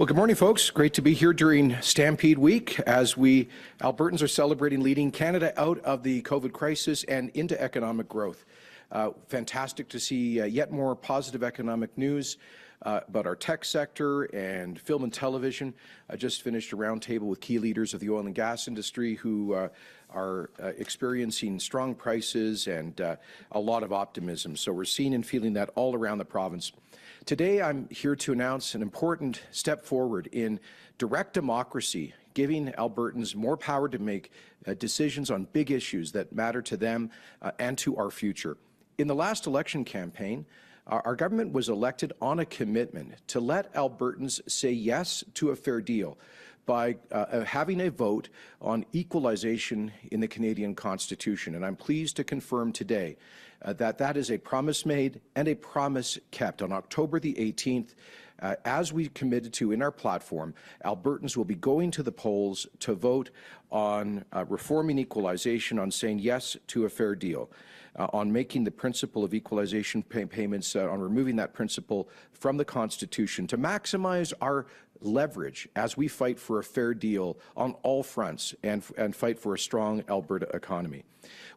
Well, good morning, folks. Great to be here during Stampede Week as we Albertans are celebrating leading Canada out of the COVID crisis and into economic growth. Uh, fantastic to see uh, yet more positive economic news uh, about our tech sector and film and television. I just finished a roundtable with key leaders of the oil and gas industry who uh, are uh, experiencing strong prices and uh, a lot of optimism. So we're seeing and feeling that all around the province. Today, I'm here to announce an important step forward in direct democracy, giving Albertans more power to make uh, decisions on big issues that matter to them uh, and to our future. In the last election campaign, uh, our government was elected on a commitment to let Albertans say yes to a fair deal by uh, uh, having a vote on equalization in the Canadian Constitution. And I'm pleased to confirm today uh, that that is a promise made and a promise kept. On October the 18th, uh, as we committed to in our platform, Albertans will be going to the polls to vote on uh, reforming equalization, on saying yes to a fair deal uh, on making the principle of equalization pay payments, uh, on removing that principle from the Constitution to maximize our leverage as we fight for a fair deal on all fronts and, and fight for a strong Alberta economy.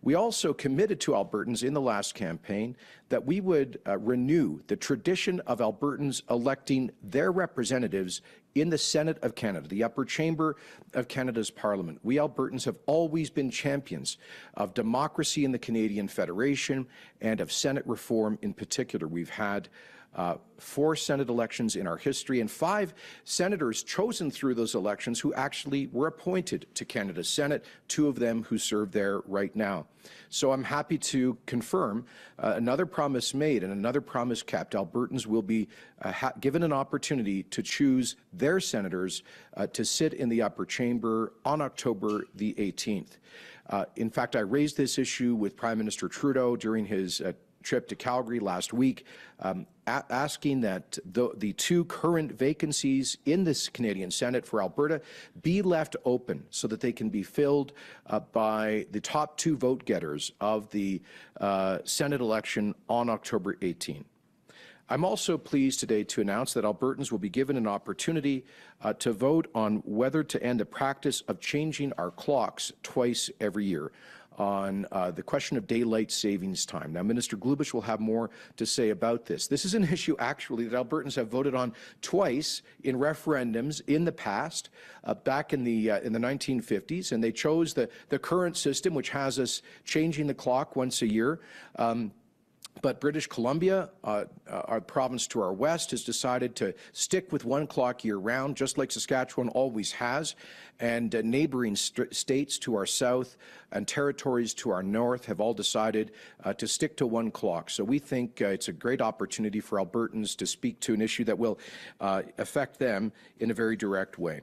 We also committed to Albertans in the last campaign that we would uh, renew the tradition of Albertans electing their representatives in the Senate of Canada, the upper chamber of Canada's Parliament. We Albertans have always been champions of democracy in the Canadian Federation and of Senate reform in particular. We've had uh, four Senate elections in our history, and five senators chosen through those elections who actually were appointed to Canada's Senate, two of them who serve there right now. So I'm happy to confirm uh, another promise made and another promise kept. Albertans will be uh, given an opportunity to choose their senators uh, to sit in the upper chamber on October the 18th. Uh, in fact, I raised this issue with Prime Minister Trudeau during his uh, trip to Calgary last week, um, asking that the, the, two current vacancies in this Canadian Senate for Alberta be left open so that they can be filled uh, by the top two vote getters of the uh, Senate election on October 18. I'm also pleased today to announce that Albertans will be given an opportunity uh, to vote on whether to end the practice of changing our clocks twice every year on uh, the question of daylight savings time. Now, Minister Glubish will have more to say about this. This is an issue, actually, that Albertans have voted on twice in referendums in the past, uh, back in the uh, in the 1950s, and they chose the the current system, which has us changing the clock once a year. Um, but British Columbia, uh, uh, our province to our west, has decided to stick with one clock year-round, just like Saskatchewan always has. And uh, neighboring st states to our south and territories to our north have all decided uh, to stick to one clock. So we think uh, it's a great opportunity for Albertans to speak to an issue that will uh, affect them in a very direct way.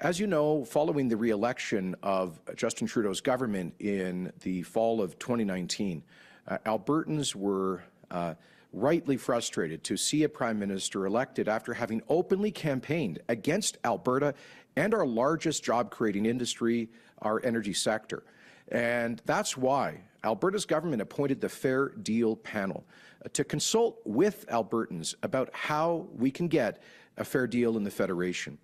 As you know, following the re-election of Justin Trudeau's government in the fall of 2019, uh, Albertans were uh, rightly frustrated to see a prime minister elected after having openly campaigned against Alberta and our largest job-creating industry, our energy sector. And that's why Alberta's government appointed the Fair Deal Panel uh, to consult with Albertans about how we can get a fair deal in the Federation.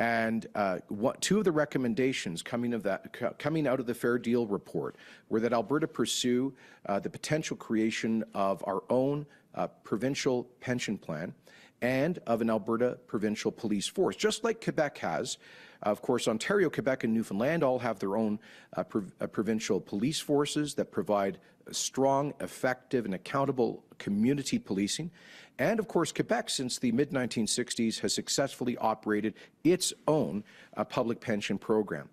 And uh, what, two of the recommendations coming, of that, coming out of the Fair Deal report were that Alberta pursue uh, the potential creation of our own uh, provincial pension plan and of an Alberta provincial police force, just like Quebec has. Of course, Ontario, Quebec, and Newfoundland all have their own uh, prov uh, provincial police forces that provide strong, effective, and accountable community policing. And of course, Quebec, since the mid-1960s, has successfully operated its own uh, public pension program.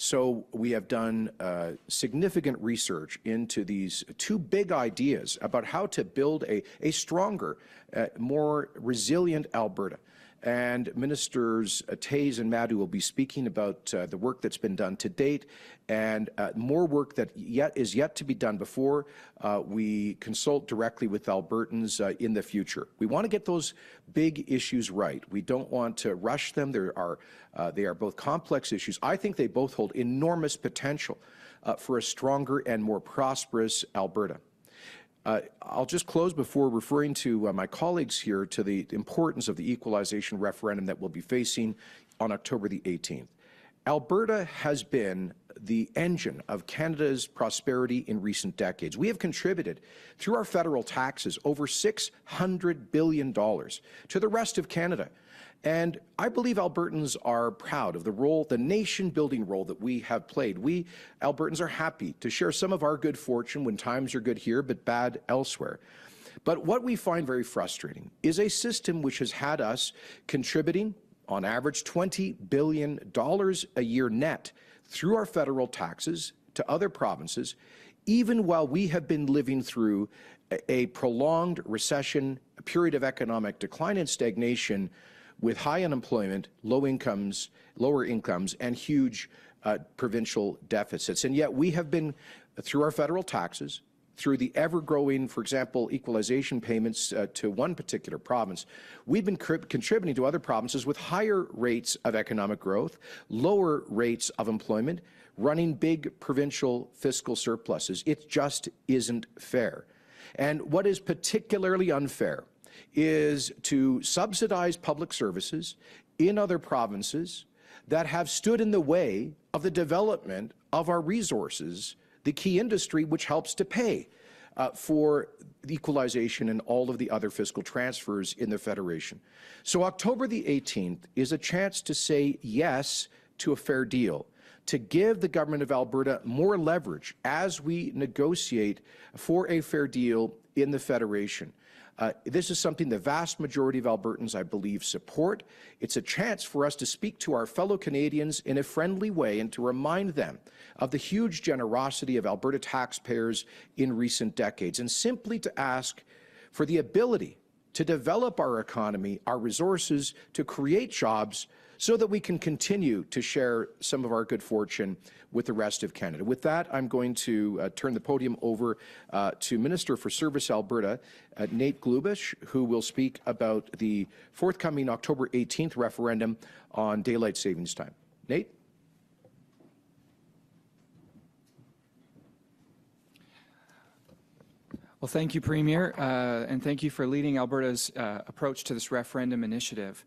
So we have done uh, significant research into these two big ideas about how to build a, a stronger, uh, more resilient Alberta. And Ministers uh, Toews and Madu will be speaking about uh, the work that's been done to date and uh, more work that yet is yet to be done before uh, we consult directly with Albertans uh, in the future. We want to get those big issues right. We don't want to rush them. There are, they are both complex issues. I think they both hold enormous potential for a stronger and more prosperous Alberta. Uh, I'll just close before referring to uh, my colleagues here to the importance of the equalization referendum that we'll be facing on October the 18th. Alberta has been the engine of Canada's prosperity in recent decades. We have contributed through our federal taxes over $600 billion to the rest of Canada. And I believe Albertans are proud of the role, the nation building role that we have played. We Albertans are happy to share some of our good fortune when times are good here, but bad elsewhere. But what we find very frustrating is a system which has had us contributing on average $20 billion a year net through our federal taxes to other provinces, even while we have been living through a, a prolonged recession, a period of economic decline and stagnation with high unemployment, low incomes, lower incomes, and huge uh, provincial deficits. And yet we have been, through our federal taxes, through the ever-growing, for example, equalization payments uh, to one particular province, we've been contributing to other provinces with higher rates of economic growth, lower rates of employment, running big provincial fiscal surpluses. It just isn't fair. And what is particularly unfair is to subsidize public services in other provinces that have stood in the way of the development of our resources the key industry which helps to pay uh, for the equalization and all of the other fiscal transfers in the Federation. So October the 18th is a chance to say yes to a fair deal, to give the government of Alberta more leverage as we negotiate for a fair deal in the Federation. Uh, this is something the vast majority of Albertans, I believe, support. It's a chance for us to speak to our fellow Canadians in a friendly way and to remind them of the huge generosity of Alberta taxpayers in recent decades, and simply to ask for the ability to develop our economy, our resources, to create jobs so that we can continue to share some of our good fortune with the rest of Canada. With that, I'm going to uh, turn the podium over uh, to Minister for Service Alberta, uh, Nate Glubish, who will speak about the forthcoming October 18th referendum on daylight savings time. Nate? Well, thank you, Premier, uh, and thank you for leading Alberta's uh, approach to this referendum initiative.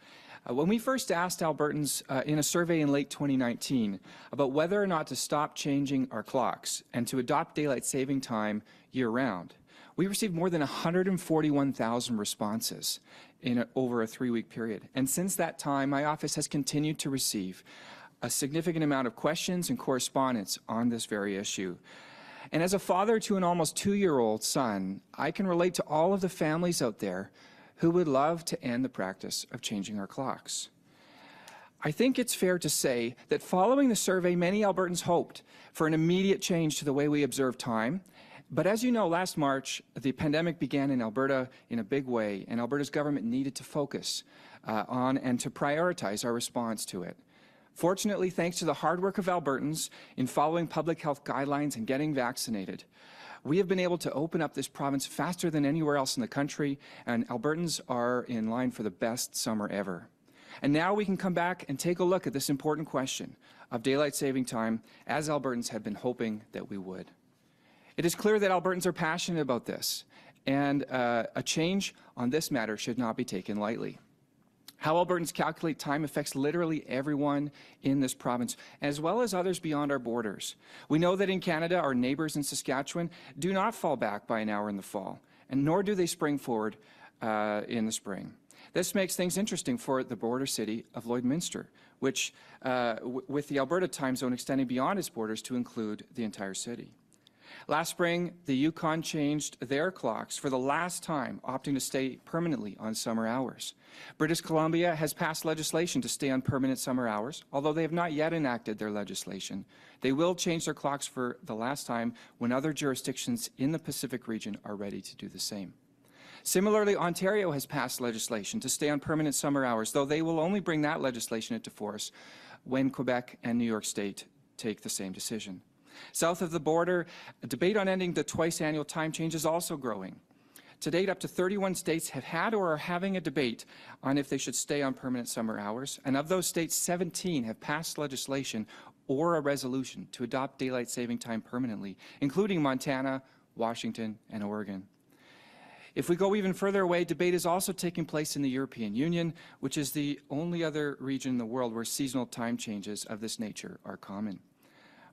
Uh, when we first asked Albertans uh, in a survey in late 2019 about whether or not to stop changing our clocks and to adopt daylight saving time year-round, we received more than 141,000 responses in a, over a three-week period. And since that time, my office has continued to receive a significant amount of questions and correspondence on this very issue. And as a father to an almost two-year-old son, I can relate to all of the families out there who would love to end the practice of changing our clocks. I think it's fair to say that following the survey, many Albertans hoped for an immediate change to the way we observe time. But as you know, last March, the pandemic began in Alberta in a big way, and Alberta's government needed to focus uh, on and to prioritize our response to it. Fortunately, thanks to the hard work of Albertans in following public health guidelines and getting vaccinated, we have been able to open up this province faster than anywhere else in the country, and Albertans are in line for the best summer ever. And now we can come back and take a look at this important question of daylight saving time, as Albertans have been hoping that we would. It is clear that Albertans are passionate about this, and uh, a change on this matter should not be taken lightly. How Albertans calculate time affects literally everyone in this province, as well as others beyond our borders. We know that in Canada, our neighbours in Saskatchewan do not fall back by an hour in the fall, and nor do they spring forward uh, in the spring. This makes things interesting for the border city of Lloydminster, which, uh, with the Alberta time zone extending beyond its borders to include the entire city. Last spring, the Yukon changed their clocks for the last time, opting to stay permanently on summer hours. British Columbia has passed legislation to stay on permanent summer hours, although they have not yet enacted their legislation. They will change their clocks for the last time when other jurisdictions in the Pacific region are ready to do the same. Similarly, Ontario has passed legislation to stay on permanent summer hours, though they will only bring that legislation into force when Quebec and New York State take the same decision. South of the border, a debate on ending the twice-annual time change is also growing. To date, up to 31 states have had or are having a debate on if they should stay on permanent summer hours, and of those states, 17 have passed legislation or a resolution to adopt daylight saving time permanently, including Montana, Washington, and Oregon. If we go even further away, debate is also taking place in the European Union, which is the only other region in the world where seasonal time changes of this nature are common.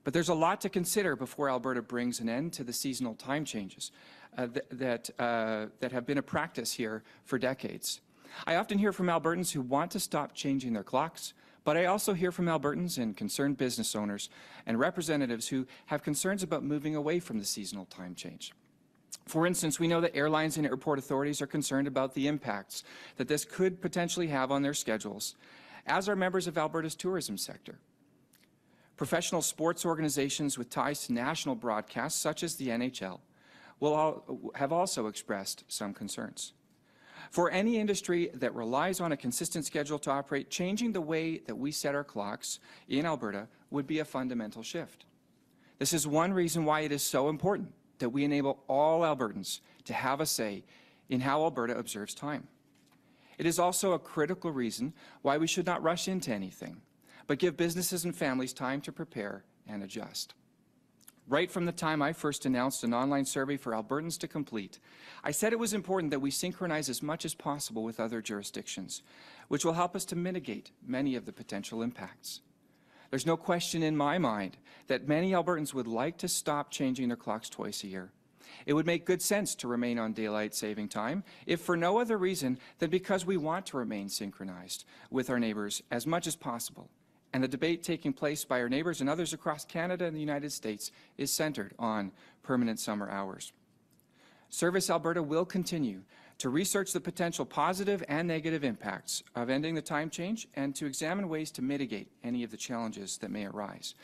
But there's a lot to consider before Alberta brings an end to the seasonal time changes uh, th that, uh, that have been a practice here for decades. I often hear from Albertans who want to stop changing their clocks, but I also hear from Albertans and concerned business owners and representatives who have concerns about moving away from the seasonal time change. For instance, we know that airlines and airport authorities are concerned about the impacts that this could potentially have on their schedules, as are members of Alberta's tourism sector. Professional sports organizations with ties to national broadcasts, such as the NHL, will all, have also expressed some concerns. For any industry that relies on a consistent schedule to operate, changing the way that we set our clocks in Alberta would be a fundamental shift. This is one reason why it is so important that we enable all Albertans to have a say in how Alberta observes time. It is also a critical reason why we should not rush into anything, but give businesses and families time to prepare and adjust. Right from the time I first announced an online survey for Albertans to complete, I said it was important that we synchronize as much as possible with other jurisdictions, which will help us to mitigate many of the potential impacts. There's no question in my mind that many Albertans would like to stop changing their clocks twice a year. It would make good sense to remain on daylight saving time, if for no other reason than because we want to remain synchronized with our neighbours as much as possible and the debate taking place by our neighbours and others across Canada and the United States is centred on permanent summer hours. Service Alberta will continue to research the potential positive and negative impacts of ending the time change and to examine ways to mitigate any of the challenges that may arise.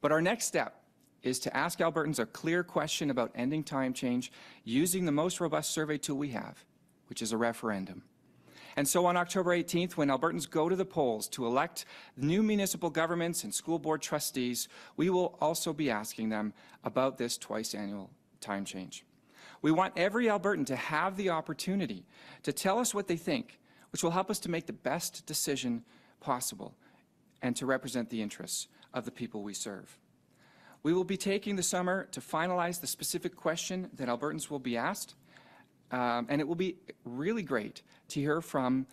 But our next step is to ask Albertans a clear question about ending time change using the most robust survey tool we have, which is a referendum. And so on October 18th, when Albertans go to the polls to elect new municipal governments and school board trustees, we will also be asking them about this twice annual time change. We want every Albertan to have the opportunity to tell us what they think, which will help us to make the best decision possible and to represent the interests of the people we serve. We will be taking the summer to finalize the specific question that Albertans will be asked, um, and it will be really great to hear from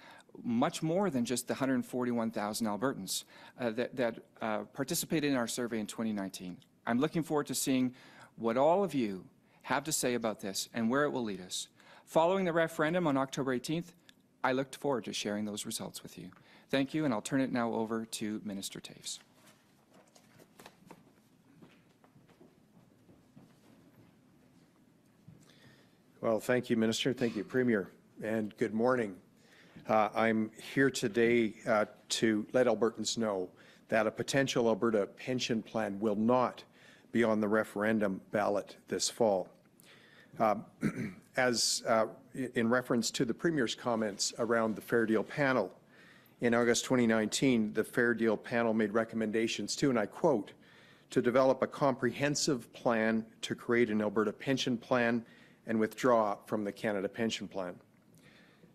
much more than just the 141,000 Albertans uh, that, that uh, participated in our survey in 2019. I'm looking forward to seeing what all of you have to say about this and where it will lead us. Following the referendum on October 18th, I look forward to sharing those results with you. Thank you, and I'll turn it now over to Minister Toews. Well, thank you, Minister. Thank you, Premier, and good morning. Uh, I'm here today uh, to let Albertans know that a potential Alberta pension plan will not be on the referendum ballot this fall. Um, as uh, in reference to the Premier's comments around the Fair Deal panel, in August 2019, the Fair Deal panel made recommendations to, and I quote, to develop a comprehensive plan to create an Alberta pension plan and withdraw from the Canada Pension Plan.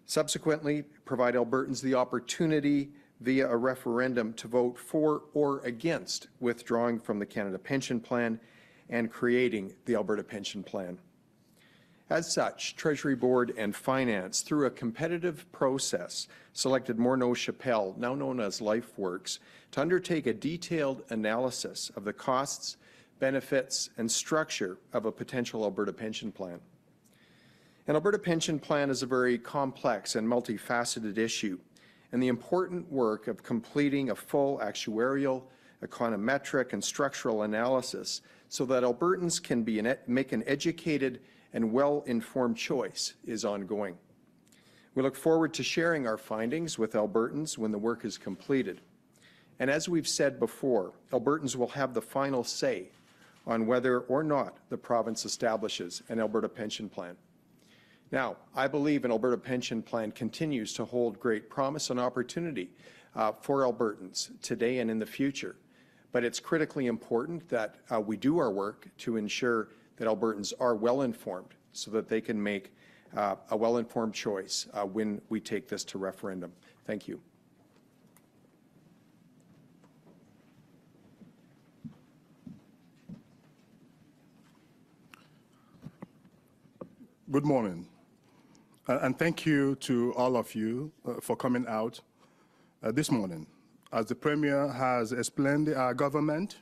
Subsequently, provide Albertans the opportunity via a referendum to vote for or against withdrawing from the Canada Pension Plan and creating the Alberta Pension Plan. As such, Treasury Board and Finance, through a competitive process, selected Morneau Shepell, now known as LifeWorks, to undertake a detailed analysis of the costs, benefits, and structure of a potential Alberta pension plan. An Alberta pension plan is a very complex and multifaceted issue, and the important work of completing a full actuarial, econometric, and structural analysis so that Albertans can be an, make an educated and well-informed choice is ongoing. We look forward to sharing our findings with Albertans when the work is completed. And as we've said before, Albertans will have the final say on whether or not the province establishes an Alberta pension plan. Now, I believe an Alberta pension plan continues to hold great promise and opportunity uh, for Albertans today and in the future. But it's critically important that uh, we do our work to ensure that Albertans are well informed so that they can make uh, a well-informed choice uh, when we take this to referendum. Thank you. Good morning. And, thank you to all of you uh, for coming out uh, this morning. As the Premier has explained, our government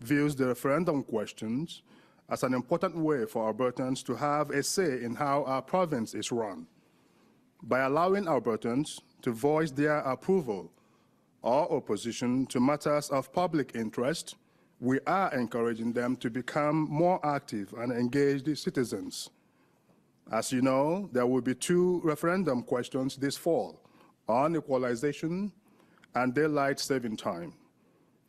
views the referendum questions as an important way for Albertans to have a say in how our province is run. By allowing Albertans to voice their approval or opposition to matters of public interest, we are encouraging them to become more active and engaged citizens. As you know, there will be two referendum questions this fall on equalization and daylight saving time.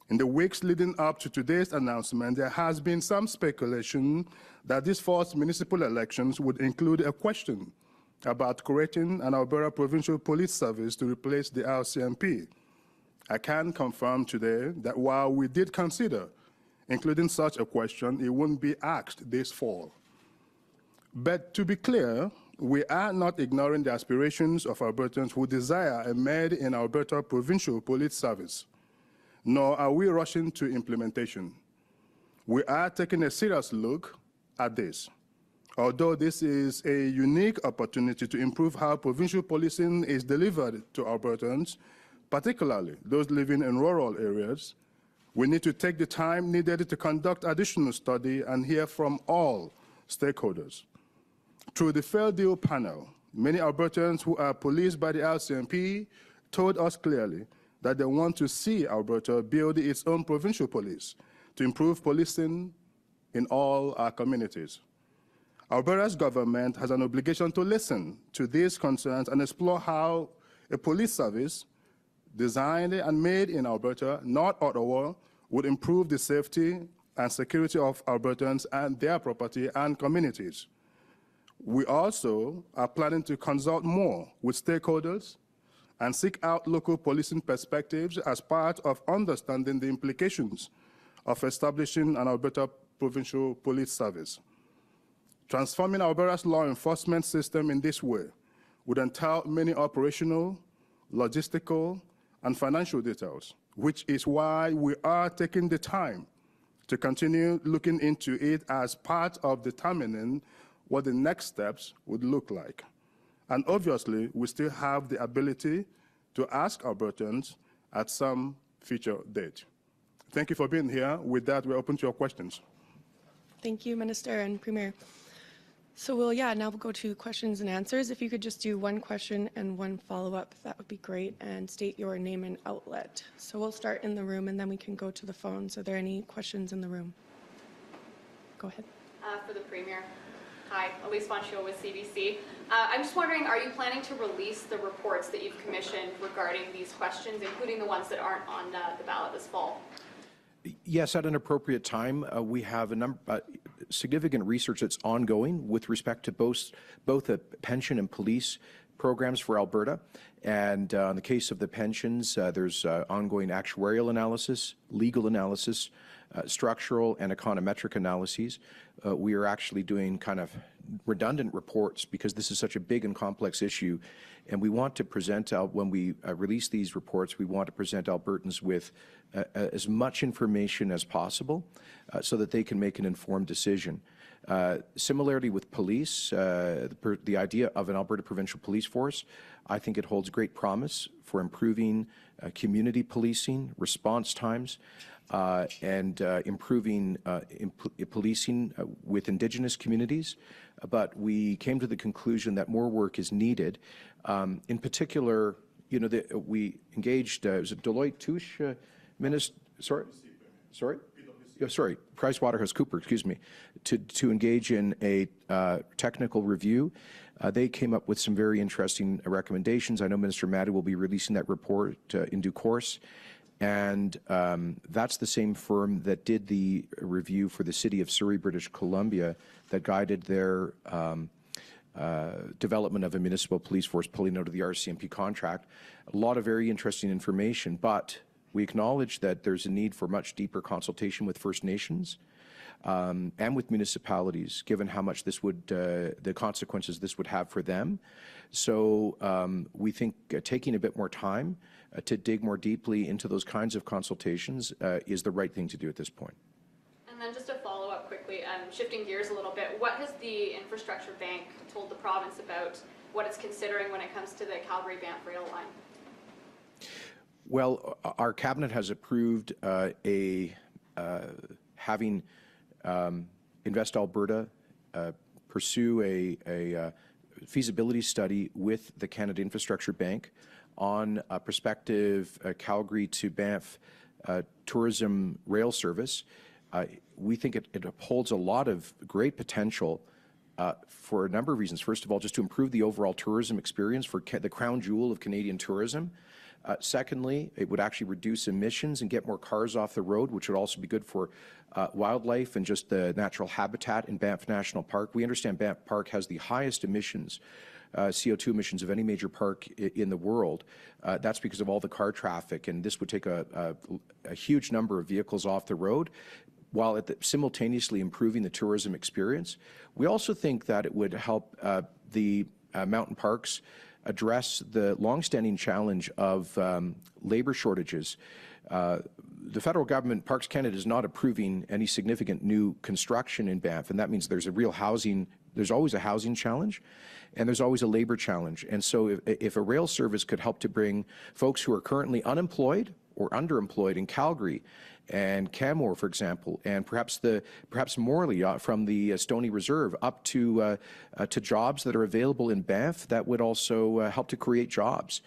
In the weeks leading up to today's announcement, there has been some speculation that this fall's municipal elections would include a question about creating an Alberta Provincial Police Service to replace the RCMP. I can confirm today that while we did consider including such a question, it won't be asked this fall. But to be clear, we are not ignoring the aspirations of Albertans who desire a made in Alberta provincial police service, nor are we rushing to implementation. We are taking a serious look at this. Although this is a unique opportunity to improve how provincial policing is delivered to Albertans, particularly those living in rural areas, we need to take the time needed to conduct additional study and hear from all stakeholders. Through the Fair Deal panel, many Albertans who are policed by the RCMP told us clearly that they want to see Alberta build its own provincial police to improve policing in all our communities. Alberta's government has an obligation to listen to these concerns and explore how a police service designed and made in Alberta, not Ottawa, would improve the safety and security of Albertans and their property and communities. We also are planning to consult more with stakeholders and seek out local policing perspectives as part of understanding the implications of establishing an Alberta Provincial Police Service. Transforming Alberta's law enforcement system in this way would entail many operational, logistical, and financial details, which is why we are taking the time to continue looking into it as part of determining what the next steps would look like. And obviously, we still have the ability to ask Albertans at some future date. Thank you for being here. With that, we're open to your questions. Thank you, Minister and Premier. So we'll, yeah, now we'll go to questions and answers. If you could just do one question and one follow-up, that would be great, and state your name and outlet. So we'll start in the room, and then we can go to the phones. Are there any questions in the room? Go ahead. Uh, For the Premier. Hi, Elise von Scheel with CBC. Uh, I'm just wondering, are you planning to release the reports that you've commissioned regarding these questions, including the ones that aren't on uh, the ballot this fall? Yes, at an appropriate time. Uh, we have a number, uh, significant research that's ongoing with respect to both, both the pension and police programs for Alberta. And uh, in the case of the pensions, uh, there's uh, ongoing actuarial analysis, legal analysis, structural and econometric analyses. Uh, we are actually doing kind of redundant reports because this is such a big and complex issue. And we want to present out, when we uh, release these reports, we want to present Albertans with uh, uh, as much information as possible uh, so that they can make an informed decision. Uh, similarly with police, uh, the, idea of an Alberta Provincial Police Force, I think it holds great promise for improving uh, community policing, response times, uh, and uh, improving imp policing with Indigenous communities. But we came to the conclusion that more work is needed. Um, in particular, you know, the, we engaged, was it Deloitte Touche, Minister, sorry? Sorry? oh, sorry, PricewaterhouseCoopers, excuse me, to, to engage in a uh, technical review. Uh, they came up with some very interesting recommendations. I know Minister Madu will be releasing that report uh, in due course. And um, that's the same firm that did the review for the city of Surrey, British Columbia, that guided their um, uh, development of a municipal police force pulling out of the RCMP contract. A lot of very interesting information, but we acknowledge that there's a need for much deeper consultation with First Nations um, and with municipalities, given how much this would, uh, the consequences this would have for them. So um, we think uh, taking a bit more time uh, to dig more deeply into those kinds of consultations uh, is the right thing to do at this point. And then just to follow up quickly, um, shifting gears a little bit, what has the Infrastructure Bank told the province about what it's considering when it comes to the Calgary-Banff rail line? Well, our cabinet has approved uh, a, uh, having um, Invest Alberta uh, pursue a, a uh, feasibility study with the Canada Infrastructure Bank on a prospective uh, Calgary to Banff uh, tourism rail service. We think it, it holds a lot of great potential uh, for a number of reasons. First of all, just to improve the overall tourism experience for ca- the crown jewel of Canadian tourism. Uh, secondly, it would actually reduce emissions and get more cars off the road, which would also be good for uh, wildlife and just the natural habitat in Banff National Park. We understand Banff Park has the highest emissions, uh, CO2 emissions of any major park in the world. Uh, that's because of all the car traffic, and this would take a, a, a huge number of vehicles off the road while at the, simultaneously improving the tourism experience. We also think that it would help uh, the uh, mountain parks address the longstanding challenge of um, labor shortages. Uh, the federal government, Parks Canada, is not approving any significant new construction in Banff, and that means there's a real housing, there's always a housing challenge, and there's always a labor challenge. And so if, if a rail service could help to bring folks who are currently unemployed or underemployed in Calgary and Canmore, for example, and perhaps the perhaps Morley uh, from the uh, Stoney Reserve up to uh, uh, to jobs that are available in Banff that would also uh, help to create jobs.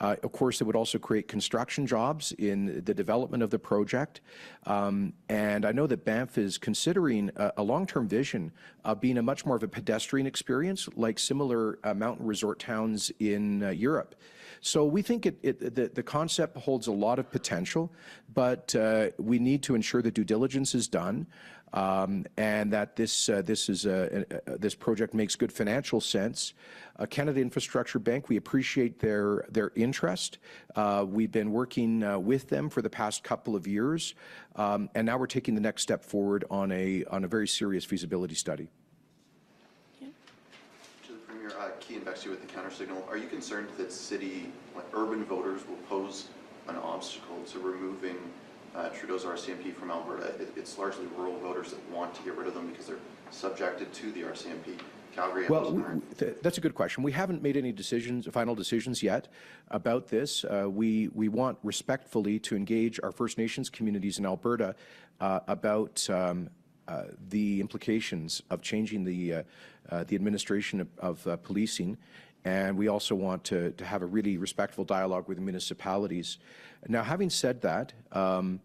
Uh, of course, it would also create construction jobs in the development of the project. Um, and I know that Banff is considering a, a long-term vision of being a much more of a pedestrian experience, like similar uh, mountain resort towns in uh, Europe. So we think it, it, the, the concept holds a lot of potential, but uh, we need to ensure that due diligence is done. Um, and that this uh, this project makes good financial sense. Uh, Canada Infrastructure Bank, we appreciate their their interest. Uh, we've been working uh, with them for the past couple of years, um, and now we're taking the next step forward on a on a very serious feasibility study. To the Premier, uh, Keean Bexte with the counter signal. Are you concerned that city, urban voters will pose an obstacle to removing uh, Trudeau's RCMP from Alberta? It- It's largely rural voters that want to get rid of them because they're subjected to the RCMP. Calgary Well, we- th- that's a good question. We haven't made any decisions, final decisions yet about this. Uh, We, we want respectfully to engage our First Nations communities in Alberta uh, about um, uh, the implications of changing the, uh, uh, the administration of, of uh, policing. And we also want to, to have a really respectful dialogue with municipalities. Now, having said that, um,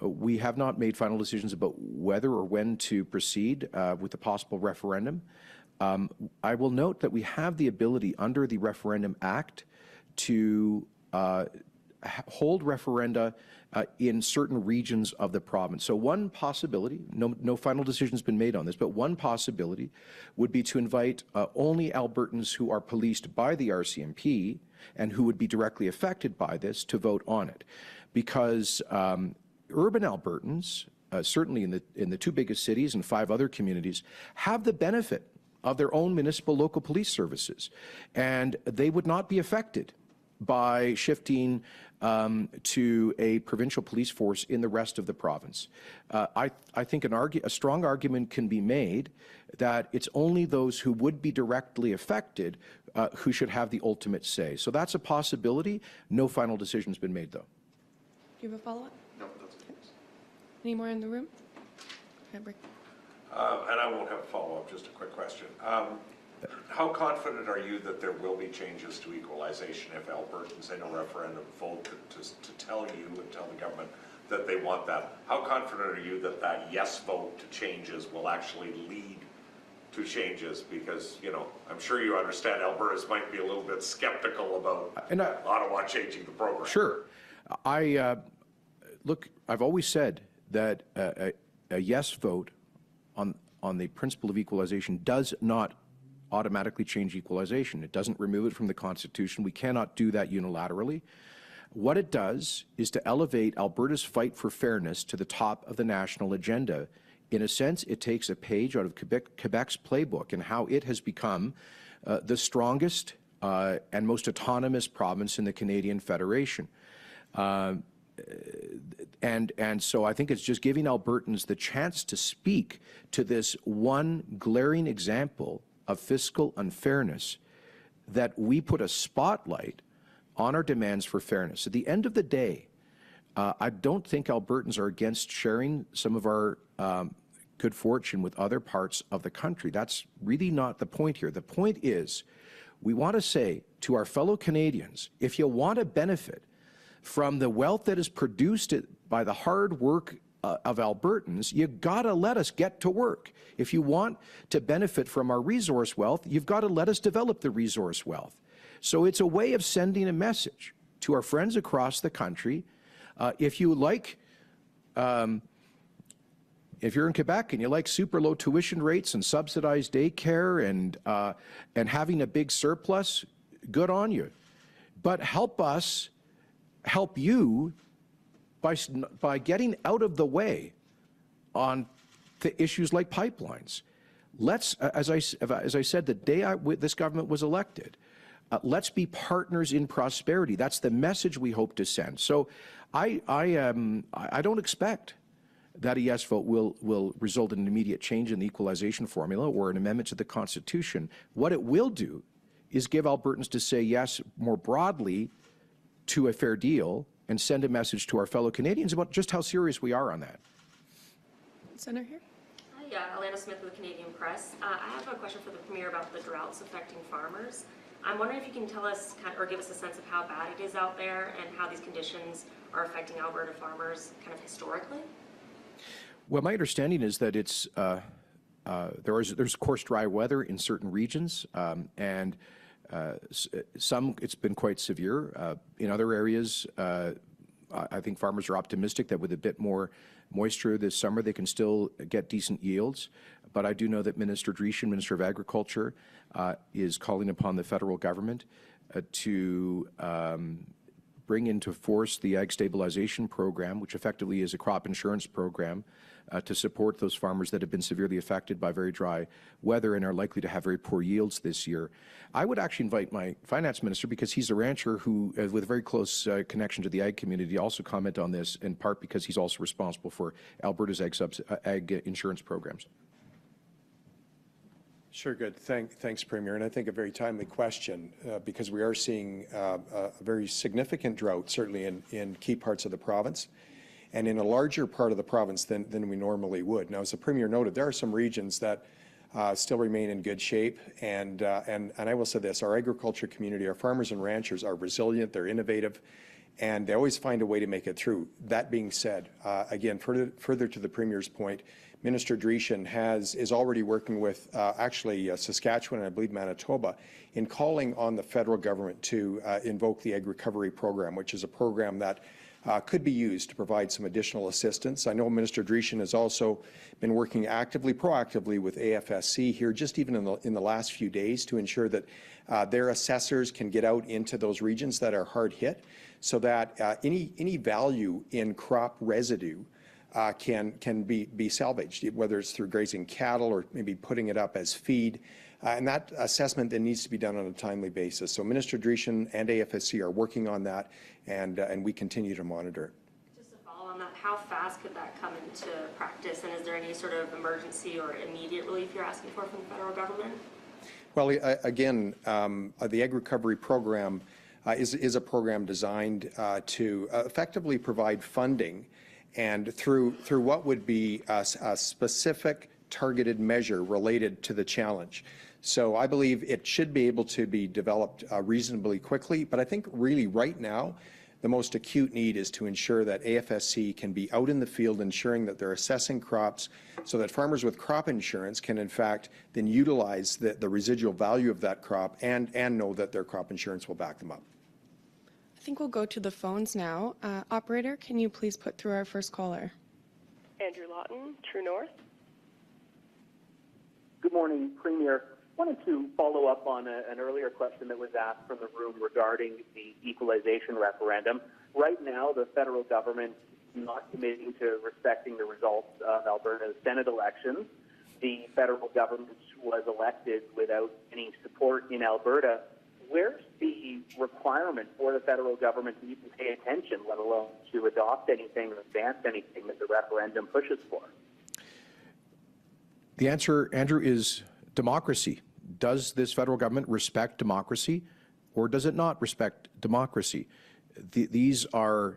we have not made final decisions about whether or when to proceed uh, with the possible referendum. Um, I will note that we have the ability under the Referendum Act to uh, hold referenda uh, in certain regions of the province. So one possibility, no, no final decision's been made on this, but one possibility would be to invite uh, only Albertans who are policed by the RCMP and who would be directly affected by this to vote on it. Because um, urban Albertans, uh, certainly in the, in the two biggest cities and five other communities, have the benefit of their own municipal local police services. And they would not be affected by shifting um, to a provincial police force in the rest of the province. Uh, I, I think an argu- a strong argument can be made that it's only those who would be directly affected uh, who should have the ultimate say. So that's a possibility. No final decision's been made, though. Do you have a follow-up? No, that's okay. Any more in the room? Okay, Um, And I won't have a follow-up, just a quick question. Um, How confident are you that there will be changes to equalization if Albertans in a referendum vote to, to- to tell you and tell the government that they want that? How confident are you that that yes vote to changes will actually lead to changes? Because, you know, I'm sure you understand Albertas might be a little bit skeptical about And I- Ottawa changing the program. Sure. I, uh, look, I've always said that a, a, a yes vote on, on the principle of equalization does not automatically change equalization. It doesn't remove it from the Constitution. We cannot do that unilaterally. What it does is to elevate Alberta's fight for fairness to the top of the national agenda. In a sense, it takes a page out of Quebec, Quebec's playbook and how it has become uh, the strongest uh, and most autonomous province in the Canadian Federation. Uh, and and so I think it's just giving Albertans the chance to speak to this one glaring example of fiscal unfairness that we put a spotlight on our demands for fairness. At the end of the day, uh, I don't think Albertans are against sharing some of our um, good fortune with other parts of the country. That's really not the point here. The point is we want to say to our fellow Canadians, if you want to benefit from the wealth that is produced by the hard work uh, of Albertans, you got to let us get to work. If you want to benefit from our resource wealth, you've got to let us develop the resource wealth. So it's a way of sending a message to our friends across the country. Uh, if you like, um, if you're in Quebec and you like super low tuition rates and subsidized daycare and uh, and having a big surplus, good on you. But help us help you by, by getting out of the way on the issues like pipelines. Let's, as I, as I said, the day I, this government was elected, uh, let's be partners in prosperity. That's the message we hope to send. So I, I, um, I don't expect that a yes vote will, will result in an immediate change in the equalization formula or an amendment to the Constitution. What it will do is give Albertans to say yes more broadly to a fair deal and send a message to our fellow Canadians about just how serious we are on that. Senator here. Hi, yeah, Alana Smith with the Canadian Press. Uh, I have a question for the Premier about the droughts affecting farmers. I'm wondering if you can tell us kind or give us a sense of how bad it is out there and how these conditions are affecting Alberta farmers kind of historically. Well, my understanding is that it's uh, uh, there is there's of course dry weather in certain regions, um, and uh, some it's been quite severe. Uh, in other areas, uh, I think farmers are optimistic that with a bit more moisture this summer, they can still get decent yields. But I do know that Minister Dreeshen, Minister of Agriculture, uh, is calling upon the federal government uh, to um, bring into force the Ag Stabilization Program, which effectively is a crop insurance program uh, to support those farmers that have been severely affected by very dry weather and are likely to have very poor yields this year. I would actually invite my finance minister, because he's a rancher who, uh, with a very close uh, connection to the ag community, also comment on this, in part because he's also responsible for Alberta's ag, subs- uh, ag insurance programs. Sure, good. Thank, thanks, Premier. And I think a very timely question uh, because we are seeing uh, a very significant drought, certainly in, in key parts of the province and in a larger part of the province than, than we normally would. Now, as the Premier noted, there are some regions that uh, still remain in good shape. And, uh, and, and I will say this, our agriculture community, our farmers and ranchers are resilient, they're innovative, and they always find a way to make it through. That being said, uh, again, further, further to the Premier's point, Minister Dreeshen has, is already working with uh, actually uh, Saskatchewan and I believe Manitoba in calling on the federal government to uh, invoke the Ag Recovery Program, which is a program that uh, could be used to provide some additional assistance. I know Minister Dreeshen has also been working actively, proactively with AFSC here, just even in the, in the last few days to ensure that uh, their assessors can get out into those regions that are hard hit so that uh, any, any value in crop residue uh, can, can be, be salvaged, whether it's through grazing cattle or maybe putting it up as feed. Uh, and that assessment then needs to be done on a timely basis. So Minister Dreeshen and AFSC are working on that, and, uh, and we continue to monitor it. Just to follow on that, how fast could that come into practice, and is there any sort of emergency or immediate relief you're asking for from the federal government? Well, again, um, uh, the Ag Recovery Program uh, is, is a program designed uh, to effectively provide funding and through, through what would be a, a specific targeted measure related to the challenge. So I believe it should be able to be developed uh, reasonably quickly, but I think really right now, the most acute need is to ensure that AFSC can be out in the field ensuring that they're assessing crops so that farmers with crop insurance can in fact then utilize the, the residual value of that crop and, and know that their crop insurance will back them up. I think we'll go to the phones now. Uh, operator, can you please put through our first caller? Andrew Lawton, True North. Good morning, Premier wanted to follow up on a, an earlier question that was asked from the room regarding the equalization referendum. Right now, the federal government is not committing to respecting the results of Alberta's Senate elections. The federal government was elected without any support in Alberta. Where's the requirement for the federal government to even pay attention, let alone to adopt anything or advance anything that the referendum pushes for? The answer, Andrew, is democracy. does this federal government respect democracy or does it not respect democracy? Th these are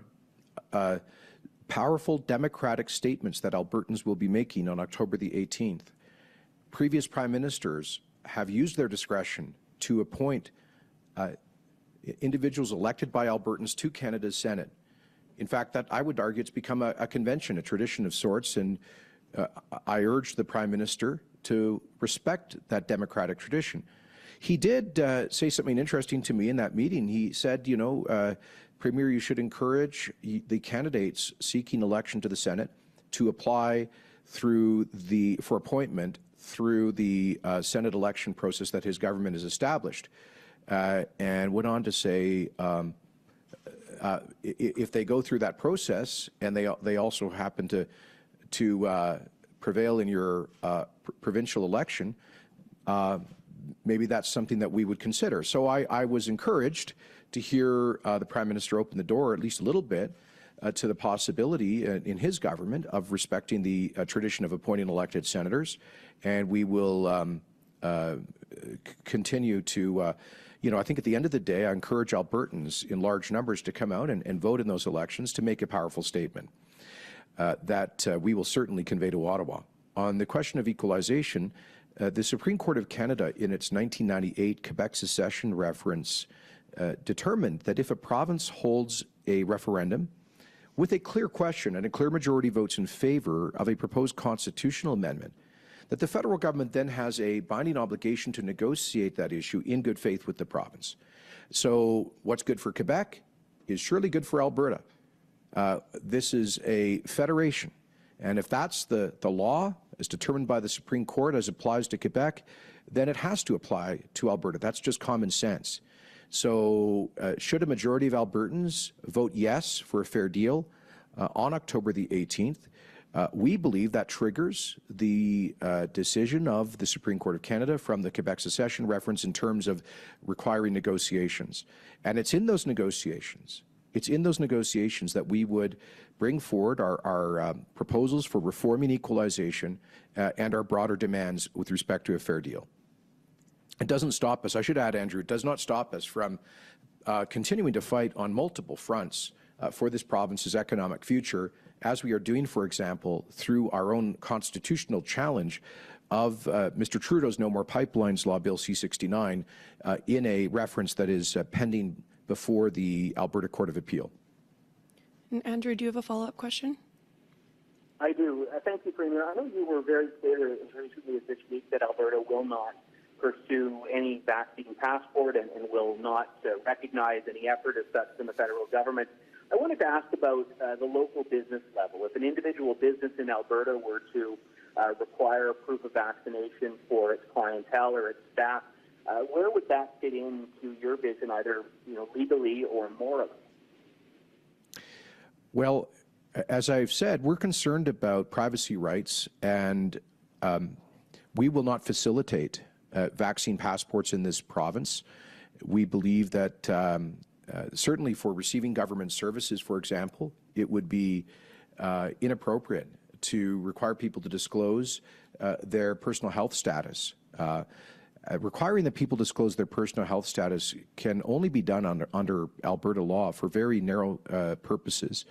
uh, powerful democratic statements that Albertans will be making on October the 18th. Previous prime ministers have used their discretion to appoint uh, individuals elected by Albertans to Canada's Senate. In fact, that I would argue it's become a, a convention, a tradition of sorts, and uh, I urge the Prime Minister to respect that democratic tradition. He did uh, say something interesting to me in that meeting. He said, you know, uh, Premier, you should encourage the candidates seeking election to the Senate to apply through the for appointment through the uh, Senate election process that his government has established, uh, and went on to say. Um, uh, if they go through that process and they they also happen to to uh, prevail in your uh, pr provincial election, uh, maybe that's something that we would consider. So I, I was encouraged to hear uh, the Prime Minister open the door at least a little bit uh, to the possibility in, in his government of respecting the uh, tradition of appointing elected senators, and we will um, uh, continue to. Uh, you know, I think at the end of the day, I encourage Albertans in large numbers to come out and, and vote in those elections to make a powerful statement uh, Uh, that uh, we will certainly convey to Ottawa. On the question of equalization, uh, the Supreme Court of Canada, in its 1998 Quebec secession reference, uh, determined that if a province holds a referendum with a clear question and a clear majority votes in favor of a proposed constitutional amendment, that the federal government then has a binding obligation to negotiate that issue in good faith with the province. So what's good for Quebec is surely good for Alberta. Uh, this is a federation. And if that's the, the law as determined by the Supreme Court as applies to Quebec, then it has to apply to Alberta. That's just common sense. So uh, should a majority of Albertans vote yes for a fair deal uh, on October the 18th, uh, we believe that triggers the uh, decision of the Supreme Court of Canada from the Quebec secession reference in terms of requiring negotiations. And it's in those negotiations, it's in those negotiations that we would bring forward our, um, proposals for reforming equalization uh, and our broader demands with respect to a fair deal. It doesn't stop us, I should add, Andrew, it does not stop us from uh, continuing to fight on multiple fronts uh, for this province's economic future, as we are doing, for example, through our own constitutional challenge of Mr. Trudeau's No More Pipelines Law, Bill C-69, uh, in a reference that is pending before the Alberta Court of Appeal. And Andrew, do you have a follow-up question? I do. Uh, thank you, Premier. I know you were very clear as recently as this week that Alberta will not pursue any vaccine passport and, and will not uh, recognize any effort as such from the federal government. I wanted to ask about uh, the local business level. If an individual business in Alberta were to uh, require proof of vaccination for its clientele or its staff, uh, where would that fit into your vision, either you know legally or morally? Well, as I've said, we're concerned about privacy rights, and um, we will not facilitate uh, vaccine passports in this province. We believe that um, uh, certainly for receiving government services, for example, it would be uh, inappropriate to require people to disclose uh, their personal health status. Uh, uh, requiring that people disclose their personal health status can only be done under, under Alberta law for very narrow purposes,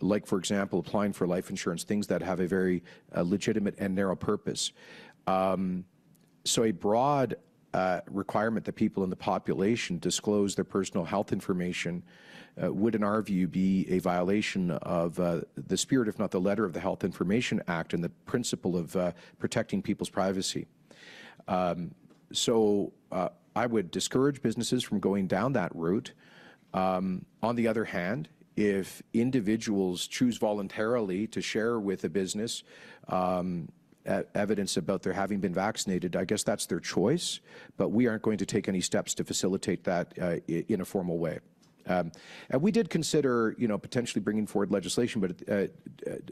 like, for example, applying for life insurance, things that have a very legitimate and narrow purpose. Um, so a broad uh, requirement that people in the population disclose their personal health information uh, would, in our view, be a violation of uh, the spirit, if not the letter, of the Health Information Act and the principle of uh, protecting people's privacy. Um, uh, I would discourage businesses from going down that route. Um, on the other hand, if individuals choose voluntarily to share with a business um, evidence about their having been vaccinated, I guess that's their choice, but we aren't going to take any steps to facilitate that uh, in a formal way. Um, and we did consider, you know, potentially bringing forward legislation, but uh,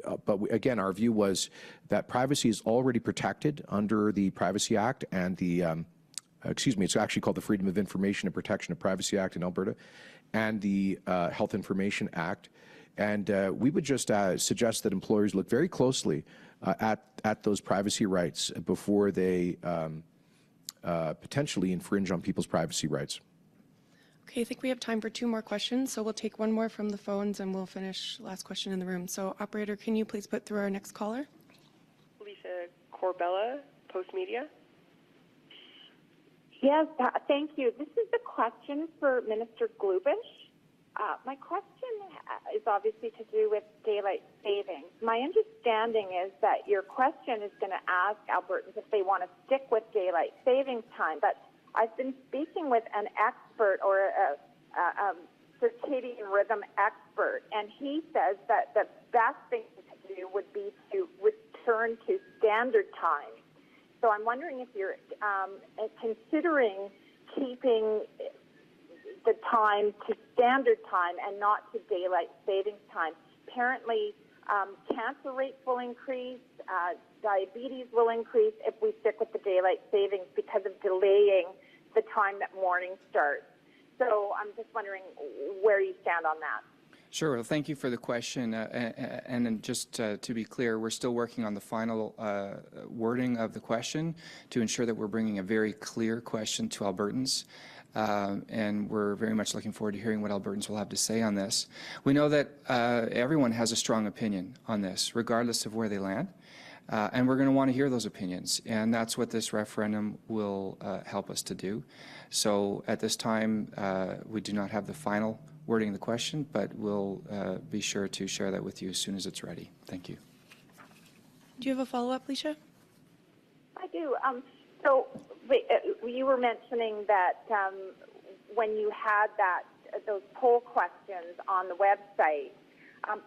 uh, but again, our view was that privacy is already protected under the Privacy Act and the, um, excuse me, it's actually called the Freedom of Information and Protection of Privacy Act in Alberta, and the uh, Health Information Act. And uh, we would just uh, suggest that employers look very closely uh, at, at those privacy rights before they um, uh, potentially infringe on people's privacy rights. Okay, I think we have time for two more questions, so we'll take one more from the phones and we'll finish last question in the room. So operator, can you please put through our next caller? Licia Corbella, Postmedia. Yes, uh, thank you. This is a question for Minister Glubish. Uh, my question uh, is obviously to do with daylight savings. My understanding is that your question is going to ask Albertans if they want to stick with daylight savings time, but I've been speaking with an expert or a, a, a circadian rhythm expert, and he says that the best thing to do would be to return to standard time. So I'm wondering if you're um, considering keeping the time to standard time and not to daylight savings time. Apparently, um, cancer rates will increase, uh, diabetes will increase if we stick with the daylight savings because of delaying the time that morning starts. So I'm just wondering where you stand on that. Sure. Well, thank you for the question. Uh, and, and just uh, to be clear, we're still working on the final uh, wording of the question to ensure that we're bringing a very clear question to Albertans. Um, and we're very much looking forward to hearing what Albertans will have to say on this. We know that uh, everyone has a strong opinion on this, regardless of where they land. Uh, and we're going to want to hear those opinions, and that's what this referendum will uh, help us to do. So at this time, uh, we do not have the final wording of the question, but we'll uh, be sure to share that with you as soon as it's ready. Thank you. Do you have a follow-up, Licia? I do. Um, so uh, you were mentioning that um, when you had that those poll questions on the website, um,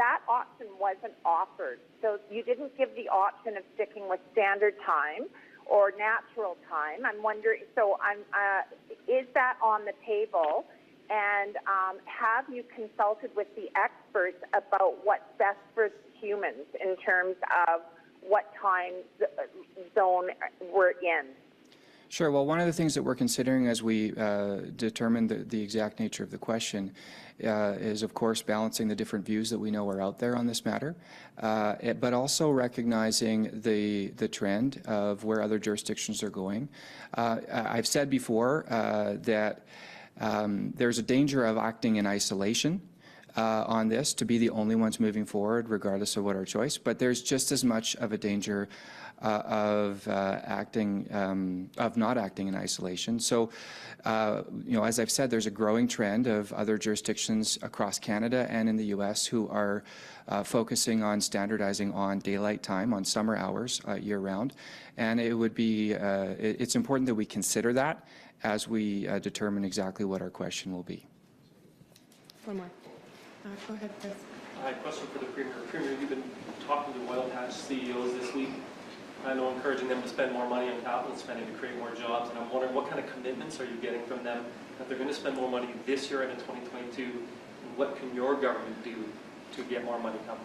that option wasn't offered. So you didn't give the option of sticking with standard time or natural time. I'm wondering, so I'm, uh, is that on the table? And um, have you consulted with the experts about what's best for humans in terms of what time zone we're in? Sure. Well, one of the things that we're considering as we uh, determine the, the, exact nature of the question uh, is, of course, balancing the different views that we know are out there on this matter, uh, but also recognizing the, the trend of where other jurisdictions are going. Uh, I've said before uh, that um, there's a danger of acting in isolation. Uh, on this to be the only ones moving forward, regardless of what our choice. But there's just as much of a danger uh, of uh, acting, um, of not acting in isolation. So, uh, you know, as I've said, there's a growing trend of other jurisdictions across Canada and in the U.S. who are uh, focusing on standardizing on daylight time, on summer hours uh, year-round, and it would be, uh, it, it's important that we consider that as we determine exactly what our question will be. One more. go ahead, Chris. a question for the Premier. Premier, you've been talking to oil patch CEOs this week. I know encouraging them to spend more money on capital spending to create more jobs, and I'm wondering what kind of commitments are you getting from them that they're going to spend more money this year and in 2022, and what can your government do to get more money coming?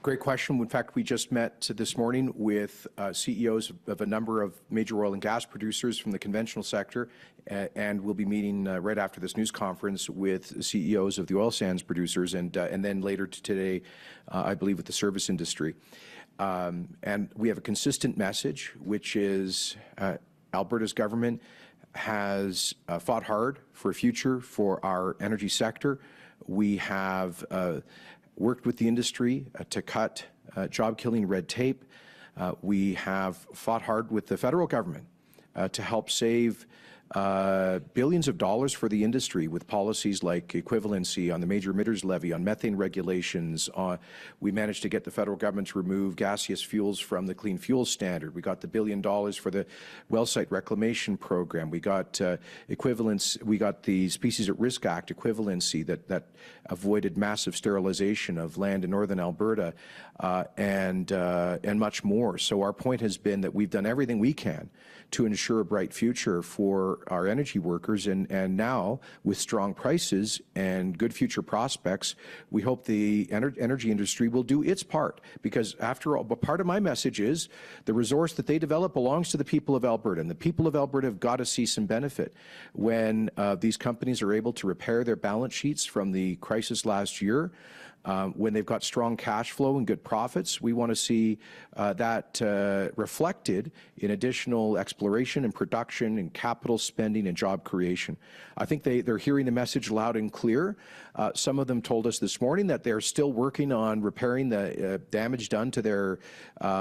Great question. In fact, we just met this morning with uh, CEOs of a number of major oil and gas producers from the conventional sector, and we'll be meeting uh, right after this news conference with CEOs of the oil sands producers, and uh, and then later today, uh, I believe, with the service industry. Um, and we have a consistent message, which is uh, Alberta's government has uh, fought hard for a future for our energy sector. We have uh, worked with the industry to cut job-killing red tape. We have fought hard with the federal government to help save uh, billions of dollars for the industry with policies like equivalency on the major emitters levy, on methane regulations. Uh, we managed to get the federal government to remove gaseous fuels from the clean fuels standard. We got the billion dollars for the well site reclamation program. We got uh, equivalence. We got the Species at Risk Act equivalency that that avoided massive sterilization of land in northern Alberta, uh, and uh, and much more. So our point has been that we've done everything we can to ensure a bright future for our energy workers. And, and now, with strong prices and good future prospects, we hope the ener energy industry will do its part. Because after all, but part of my message is the resource that they develop belongs to the people of Alberta. And the people of Alberta have got to see some benefit when uh, these companies are able to repair their balance sheets from the crisis last year. Um, When they've got strong cash flow and good profits, we want to see uh, that uh, reflected in additional exploration and production and capital spending and job creation. I think they, they're hearing the message loud and clear. Uh, Some of them told us this morning that they're still working on repairing the damage done to their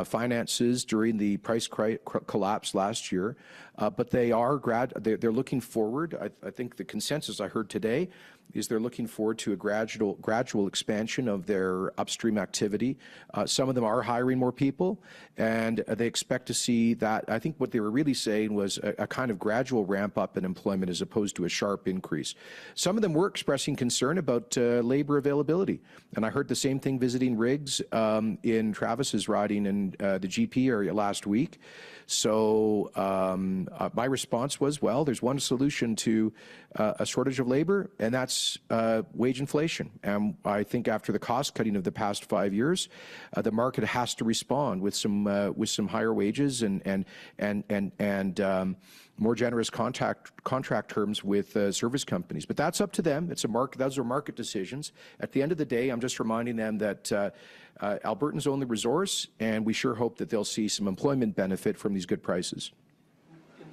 finances during the price collapse last year. But they are looking forward. I think the consensus I heard today is they're looking forward to a gradual, gradual expansion of their upstream activity. Uh, Some of them are hiring more people, and they expect to see that. I think what they were really saying was a, a kind of gradual ramp up in employment as opposed to a sharp increase. Some of them were expressing concern about uh, labor availability, and I heard the same thing visiting rigs um, in Travis's riding in uh, the GP area last week. So um, uh, my response was, well, there's one solution to uh, a shortage of labor, and that's uh, wage inflation. And I think after the cost cutting of the past five years, uh, the market has to respond with some uh, with some higher wages and and and and and. Um, more generous contract contract terms with uh, service companies, but that's up to them. It's a market; those are market decisions. At the end of the day, I'm just reminding them that uh, uh, Albertans own the resource, and we sure hope that they'll see some employment benefit from these good prices.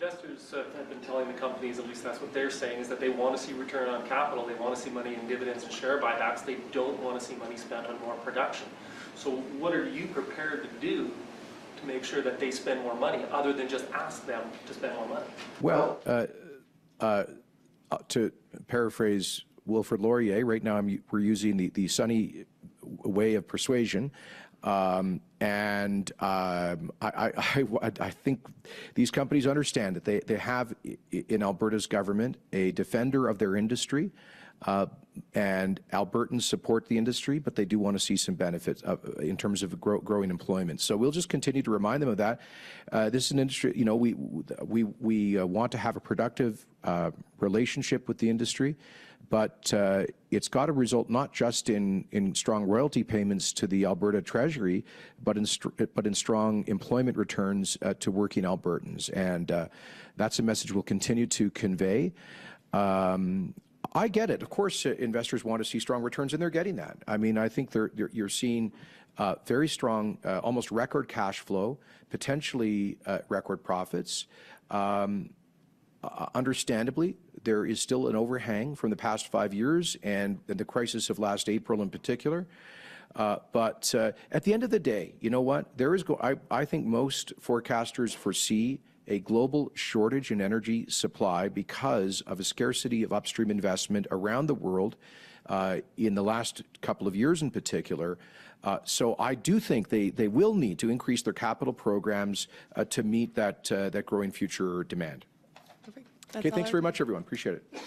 Investors uh, have been telling the companies, at least that's what they're saying, is that they want to see return on capital, they want to see money in dividends and share buybacks, they don't want to see money spent on more production. So what are you prepared to do to make sure that they spend more money, other than just ask them to spend more money? Well, uh, uh, uh, to paraphrase Wilfrid Laurier, right now I'm, we're using the, the sunny way of persuasion. Um, and um, I, I, I, I think these companies understand that they, they have in Alberta's government a defender of their industry. Uh, and Albertans support the industry, but they do want to see some benefits of, in terms of grow, growing employment. So we'll just continue to remind them of that. Uh, this is an industry, you know, we we we uh, want to have a productive uh, relationship with the industry, but uh, it's got to result not just in in strong royalty payments to the Alberta Treasury, but in but in strong employment returns uh, to working Albertans, and uh, that's a message we'll continue to convey. Um, I get it. Of course, uh, investors want to see strong returns, and they're getting that. I mean, I think they're, they're, you're seeing uh, very strong, uh, almost record cash flow, potentially record profits. Um, understandably, there is still an overhang from the past five years and, the crisis of last April in particular. Uh, but uh, at the end of the day, you know what? There is, I, I think most forecasters foresee a global shortage in energy supply because of a scarcity of upstream investment around the world uh, in the last couple of years in particular. Uh, so I do think they, they will need to increase their capital programs uh, to meet that, uh, that growing future demand. Okay, thanks very much, everyone. Appreciate it.